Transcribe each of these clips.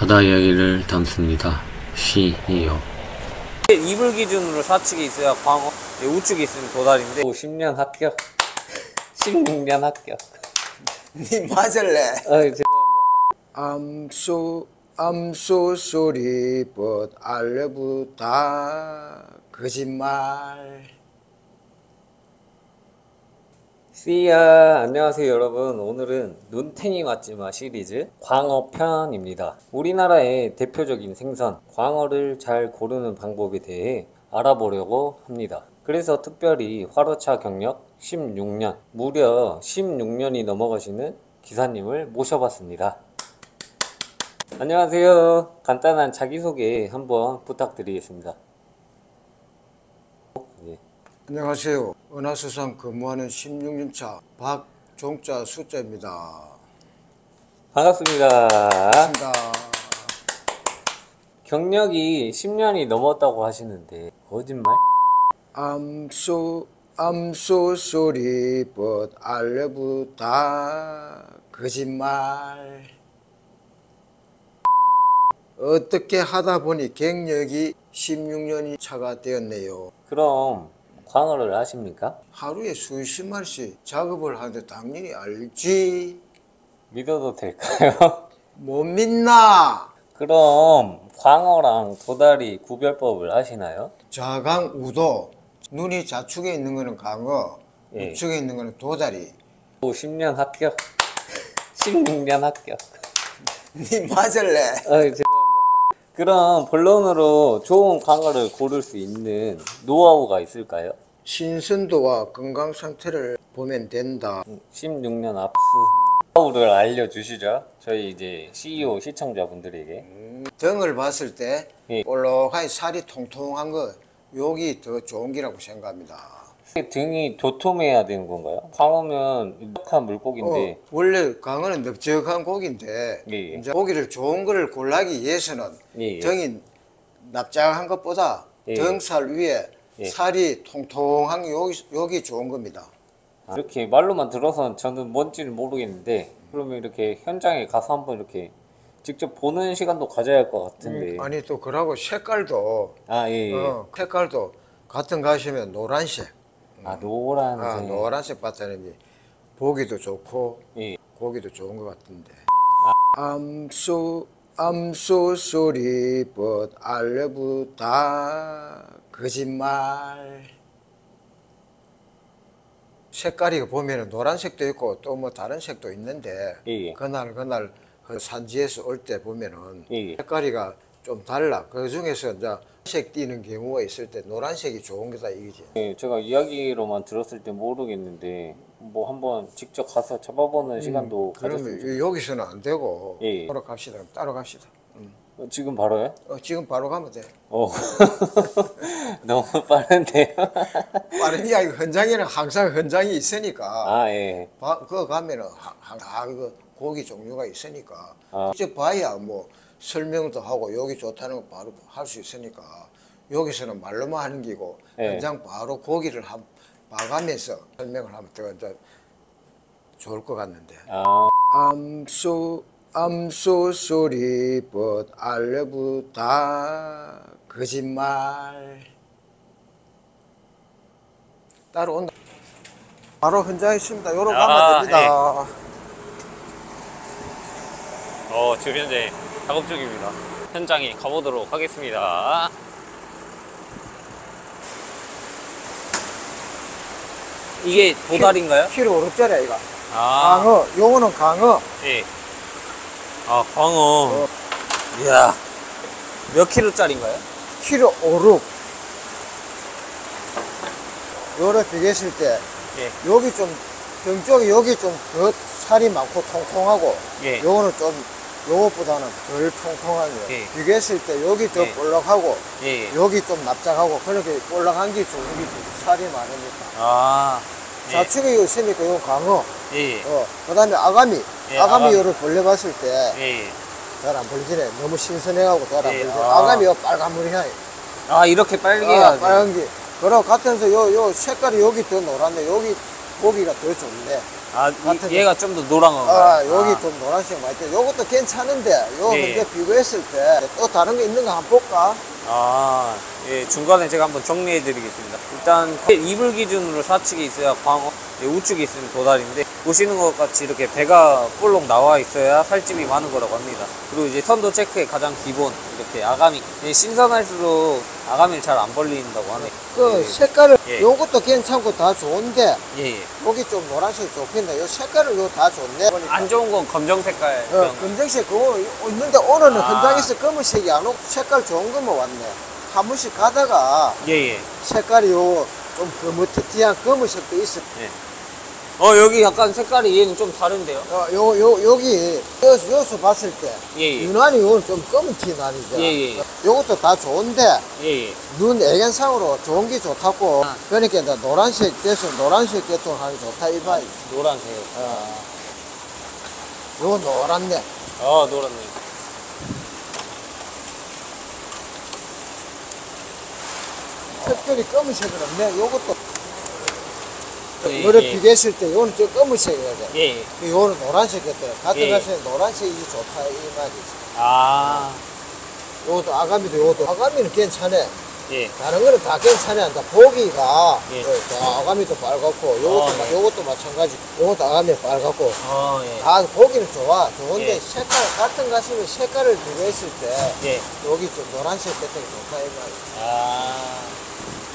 바다 이야기를 담습니다. 시이요. 이불 기준으로 좌측에 있어야 광어, 예, 우측에 있으면 도다리인데 10년 합격, 16년 합격. 니 맞을래? 아 죄송합니다. I'm so I'm so sorry but I love 다 거짓말 씨야 안녕하세요 여러분. 오늘은 눈탱이 맞지마 시리즈 광어 편입니다. 우리나라의 대표적인 생선 광어를 잘 고르는 방법에 대해 알아보려고 합니다. 그래서 특별히 화로차 경력 16년 무려 16년이 넘어가시는 기사님을 모셔봤습니다. 안녕하세요. 간단한 자기소개 한번 부탁드리겠습니다. 예. 안녕하세요. 은하수산 근무하는 16년차 박종자 숫자입니다. 반갑습니다. 반갑습니다. 경력이 10년이 넘었다고 하시는데 거짓말? I'm so I'm so sorry but I love 다 거짓말. 어떻게 하다 보니 경력이 16년이 차가 되었네요. 그럼 광어를 아십니까? 하루에 수십 마리씩 작업을 하는데 당연히 알지 믿어도 될까요? 못 믿나 그럼 광어랑 도다리 구별법을 아시나요? 자강 우도 눈이 좌측에 있는 거는 강어 예. 우측에 있는 거는 도다리 10년 합격 16년 합격 니 맞을래 아 죄송합니다 그럼 본론으로 좋은 광어를 고를 수 있는 노하우가 있을까요? 신선도와 건강 상태를 보면 된다 16년 압수 노하우를 알려주시죠 저희 이제 CEO 시청자분들에게 등을 봤을 때 예. 볼록하게 살이 통통한 거 여기 더 좋은 기라고 생각합니다 등이 도톰해야 되는 건가요? 광어면 익숙한 물고기인데 어, 원래 강어는 넓적한 고기인데 예, 예. 이제 고기를 좋은 거를 골라기 위해서는 예, 예. 등이 납작한 것보다 예, 예. 등살 위에 예. 살이 통통한 게 여기, 여기 좋은 겁니다. 아, 이렇게 말로만 들어서 저는 뭔지를 모르겠는데 그러면 이렇게 현장에 가서 한번 이렇게 직접 보는 시간도 가져야 할 것 같은데 아니 또 그러고 색깔도 아 예, 예. 어, 색깔도 같은 가시면 노란색, 아 노란색 아, 노란색 바탕인지 보기도 좋고 예. 고기도 좋은 것 같은데. I'm so I'm so sorry, but I love 다 거짓말. 색깔이 보면은 노란색도 있고 또 뭐 다른 색도 있는데 예, 예. 그날 그날 그 산지에서 올 때 보면은 예, 예. 색깔이가 좀 달라. 그 중에서 이제 색 띄는 경우가 있을 때 노란색이 좋은 거다 이거지. 예, 제가 이야기로만 들었을 때 모르겠는데 뭐 한번 직접 가서 잡아보는 시간도 가졌으면 음, 그러면 여기서는 안 되고 예, 예. 따로 갑시다. 따로 갑시다. 음. 좋- 어, 지금 바로요? 어, 지금 바로 가면 돼. 어 너무 빠른데요? 빠른 이야기 현장에는 항상 현장이 있으니까 아 예. 바, 그거 가면은 다 그 고기 종류가 있으니까 아. 직접 봐야 뭐 설명도 하고 여기 좋다는 거 바로 할 수 있으니까 여기서는 말로만 하는 기고 예. 현장 바로 고기를 한, 봐가면서 설명을 하면 더 좋을 것 같는데 아 I'm so I'm so sorry but I love 다 거짓말. 따로 온다. 바로 현장에 있습니다. 요로 아, 가면 됩니다. 어, 지금 현재 작업 중입니다. 현장에 가보도록 하겠습니다. 이게 도다리인가요? 키로 5억짜리야 이거. 아, 강어. 요거는 강어. 예. 아, 광어. 이야. 몇 킬로짜리인가요? 키로 5억 요래 비교했을 때 예. 여기 좀 등쪽이 여기 좀 더 살이 많고 통통하고 예. 요거는 좀 요것보다는 덜 통통하게 예. 비교했을 때 여기 더 예. 볼록하고 예. 여기 좀 납작하고 그렇게 볼록한 게 좋은 게 살이 많으니까 아. 예. 좌측에 있으니까 요 강어 예. 어 그 다음에 아가미 예, 아가미 아가미. 요를 벌려봤을 때 예. 잘안 벌리지네 너무 신선해가고 잘안 예, 벌리지네 아. 아가미 요 빨간 물이 향이 아, 이렇게 빨개 아, 해야 돼. 빨간 게 그러고 같으면서 요, 요 색깔이 여기 더 노랗네 여기 고기가 더 좋네 아, 같은 이- 얘가 좀 더 노란 건가요? 아, 여기 좀 노란색 많이 돼. 요것도 괜찮은데, 요 예, 근데 예. 비교했을 때 또 다른 거 있는 거 한번 볼까? 아, 예, 중간에 제가 한번 정리해 드리겠습니다. 일단, 이불 기준으로 좌측에 있어야 광어, 예, 우측에 있으면 도다리인데, 보시는 것 같이 이렇게 배가 볼록 나와 있어야 살집이 많은 거라고 합니다. 그리고 이제 선도 체크의 가장 기본, 이렇게 아가미. 예, 신선할수록 아가미를 잘 안 벌린다고 하네. 그 예, 색깔을, 예. 요것도 괜찮고 다 좋은데, 예, 예. 여기 좀 노란색이 좋겠네. 요 색깔을 요 다 좋네. 보니까. 안 좋은 건 검정 색깔. 어. 검정색 그거 있는데 오늘은 아. 현장에서 검은색이 안 오고 색깔 좋은 거만 왔네. 한 번씩 가다가 예, 예. 색깔이 요좀 거무튀튀한 검은색도 있어. 어, 여기 약간 색깔이 얘는 좀 다른데요? 어, 요, 요, 여기, 요, 요서 봤을 때, 예, 예. 유난히 요건 좀 검은 티 나니까. 예, 예. 요것도 다 좋은데, 예, 예. 눈 애견상으로 좋은 게 좋다고. 아. 그러니까 이제 노란색 돼서 노란색 계통하기 좋다, 이 말. 노란색. 어. 요거 노랗네. 아, 노랗네. 특별히 검은색은 없네. 요것도, 예, 너를 예. 비교했을 때 요거는 좀 검은색이거든. 예, 예. 요거는 노란색 같아. 같은 예. 것은 노란색이 좋다, 이 말이지. 아, 요것도 아가미도 요것도. 아가미는 괜찮네. 예. 다른 거는 다 괜찮아. 근데 보기가 예. 어, 다 아가미도 빨갛고 요것도 어, 마- 네. 요것도 마찬가지. 요것도 아가미 빨갛고 어, 예. 다 보기는 좋아. 좋은데 예. 색깔 같은 가시면 색깔을 비교했을 때 예. 여기 좀 노란색 같은 게 좋다 이 말이야. 아.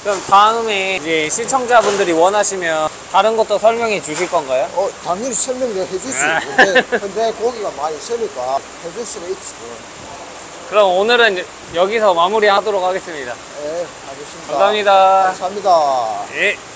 그럼 다음에 이제 시청자분들이 원하시면 다른 것도 설명해 주실 건가요? 어 당연히 설명 내가 해줄 수 아. 있는데 근데 고기가 많이 있으니까 해줄 수가 있지. 그럼 오늘은 여기서 마무리하도록 하겠습니다. 예, 알겠습니다. 감사합니다. 감사합니다. 예.